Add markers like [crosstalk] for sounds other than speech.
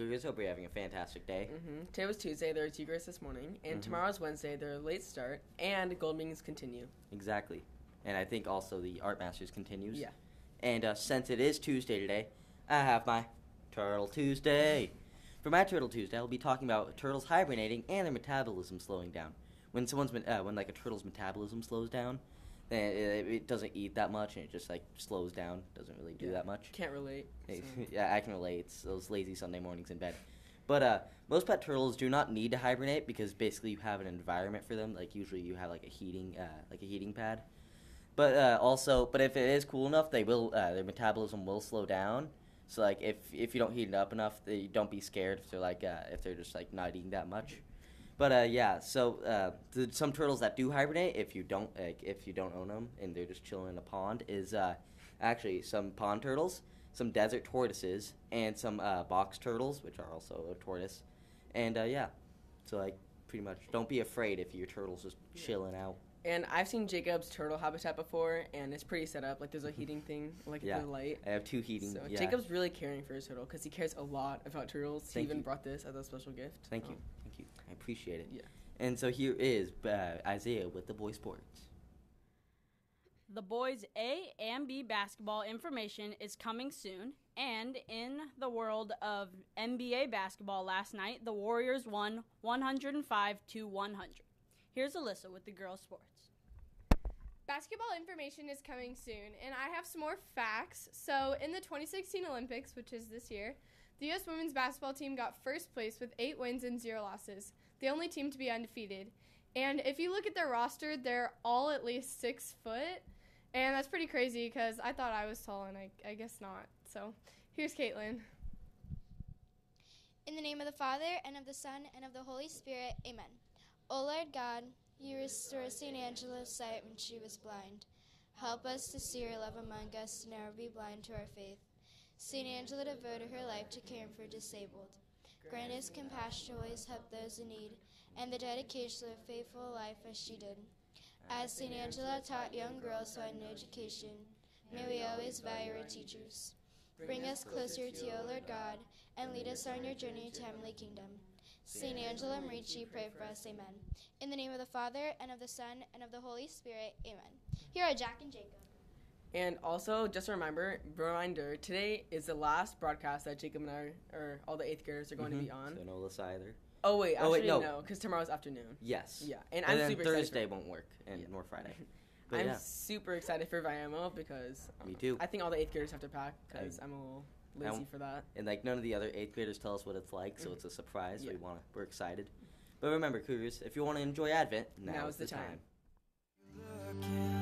Cougars. Hope you're having a fantastic day. hmm Today was Tuesday. There are Tigres this morning, and Mhm. tomorrow's Wednesday. They're late start, and Gold Wings continue. Exactly. And I think also the Art Masters continues. Yeah. And uh, since it is Tuesday today, I have my Turtle Tuesday. For my Turtle Tuesday, I'll be talking about turtles hibernating and their metabolism slowing down. When someone's uh, when like a turtle's metabolism slows down, then it, it doesn't eat that much and it just like slows down. Doesn't really do Yeah. that much. Can't relate. So- [laughs] yeah, I can relate. It's those lazy Sunday mornings in bed. But uh, most pet turtles do not need to hibernate because basically you have an environment for them. Like usually you have like a heating, uh, like a heating pad. But uh, also, but if it is cool enough, they will uh, their metabolism will slow down. So like if if you don't heat it up enough, they, don't be scared if they're like uh, if they're just like not eating that much. But uh, yeah, so uh, the, some turtles that do hibernate, if you don't like, if you don't own them and they're just chilling in a pond, is uh, actually some pond turtles, some desert tortoises, and some uh, box turtles, which are also a tortoise. And uh, yeah, so like pretty much, don't be afraid if your turtle's just chilling out. And I've seen Jacob's turtle habitat before, and it's pretty set up. Like there's a heating thing, like Yeah. the light. I have two heating. So yeah. Jacob's really caring for his turtle because he cares a lot about turtles. Thank he even you. brought this as a special gift. Thank so. you, thank you. I appreciate it. Yeah. And so here is uh, Isaiah with the boy sports. The boys' A and B basketball information is coming soon. And in the world of NBA basketball last night, the Warriors won 105 to 100. Here's Alyssa with the girls' sports. Basketball information is coming soon, and I have some more facts. So, in the 2016 Olympics, which is this year, the U.S. women's basketball team got first place with eight wins and zero losses, the only team to be undefeated. And if you look at their roster, they're all at least six foot, and that's pretty crazy because I thought I was tall, and I, I guess not. So, here's Caitlin. In the name of the Father, and of the Son, and of the Holy Spirit, amen. O Lord God, you restored St. Angela's sight when she was blind. Help us to see your love among us and never be blind to our faith. St. Angela devoted her life to caring for disabled. Grant us compassion to always help those in need, and the dedication of a faithful life as she did. As St. Angela taught young girls who had no education, may we always value our teachers. Bring us closer to you, O Lord God, and lead us on your journey to heavenly kingdom. Saint Angela Merici, pray for us. Amen. In the name of the Father, and of the Son, and of the Holy Spirit. Amen. Here are Jack and Jacob. And also, just a reminder, reminder, today is the last broadcast that Jacob and I, or all the eighth graders, are going to be Mhm. on. So no Alyssa either. Oh wait, Oh, wait, actually no. no, because tomorrow's afternoon. Yes. Yeah, and, And, I'm then super excited. Thursday For, won't work, and Yeah. nor Friday. [laughs] But I'm yeah, super excited for Viamo because me too. I think all the eighth graders have to pack because I- I'm a little I lazy won't- for that. and like none of the other eighth graders tell us what it's like, so Mhm. it's a surprise. We want to, we're excited. But remember, Cougars, if you want to enjoy Advent, now, Now is is the the time. time. Looking